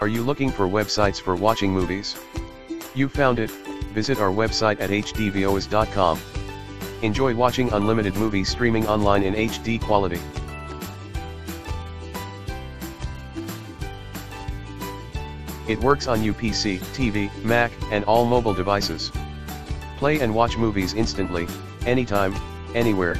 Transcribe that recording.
Are you looking for websites for watching movies? You found it, visit our website at hdvos.com. Enjoy watching unlimited movie streaming online in HD quality. It works on UPC, TV, Mac, and all mobile devices. Play and watch movies instantly, anytime, anywhere,